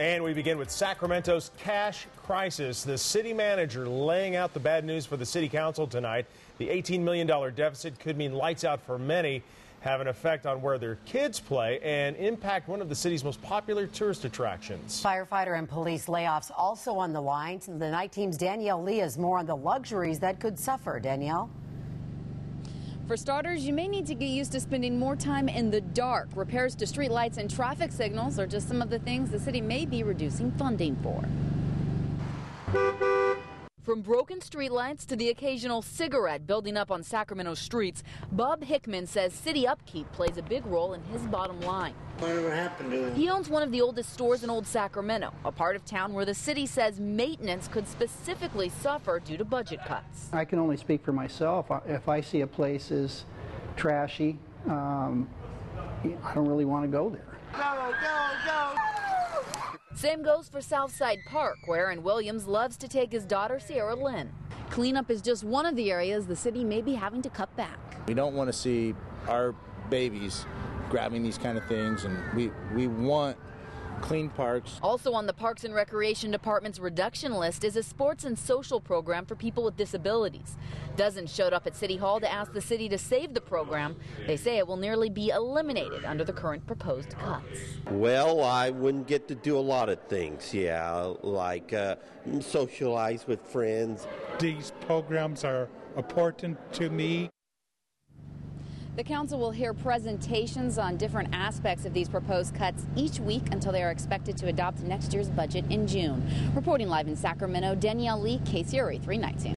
And we begin with Sacramento's cash crisis. The city manager laying out the bad news for the city council tonight. The $18 million deficit could mean lights out for many, have an effect on where their kids play, and impact one of the city's most popular tourist attractions. Firefighter and police layoffs also on the line. The night team's Danielle Lee is more on the luxuries that could suffer. Danielle? For starters, you may need to get used to spending more time in the dark. Repairs to streetlights and traffic signals are just some of the things the city may be reducing funding for. From broken streetlights to the occasional cigarette building up on Sacramento streets, Bob Hickman says city upkeep plays a big role in his bottom line. Whatever happened to him? He owns one of the oldest stores in Old Sacramento, a part of town where the city says maintenance could specifically suffer due to budget cuts. I can only speak for myself. If I see a place is trashy, um, I don't really want to go there. Go, go, go! Same goes for Southside Park, where Aaron Williams loves to take his daughter Sierra Lynn. Cleanup is just one of the areas the city may be having to cut back. We don't want to see our babies grabbing these kind of things, and we, we want clean parks. Also on the Parks and Recreation Department's reduction list is a sports and social program for people with disabilities. Dozens showed up at City Hall to ask the city to save the program. They say it will nearly be eliminated under the current proposed cuts. Well, I wouldn't get to do a lot of things, yeah, like uh, socialize with friends. These programs are important to me. The council will hear presentations on different aspects of these proposed cuts each week until they are expected to adopt next year's budget in June. Reporting live in Sacramento, Danielle Lee, KCRA 319.